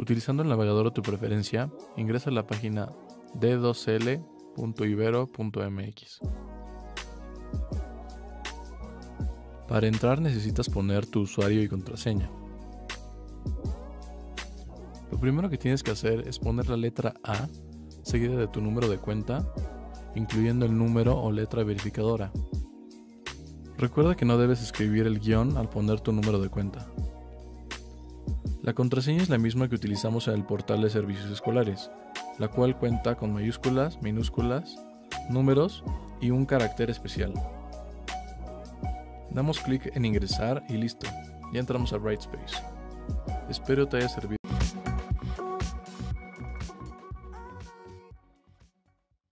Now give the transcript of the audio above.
Utilizando el navegador de tu preferencia, ingresa a la página d2l.ibero.mx. Para entrar necesitas poner tu usuario y contraseña. Lo primero que tienes que hacer es poner la letra A seguida de tu número de cuenta, incluyendo el número o letra verificadora. Recuerda que no debes escribir el guion al poner tu número de cuenta. La contraseña es la misma que utilizamos en el portal de servicios escolares, la cual cuenta con mayúsculas, minúsculas, números y un carácter especial. Damos clic en ingresar y listo, ya entramos a Brightspace. Espero te haya servido.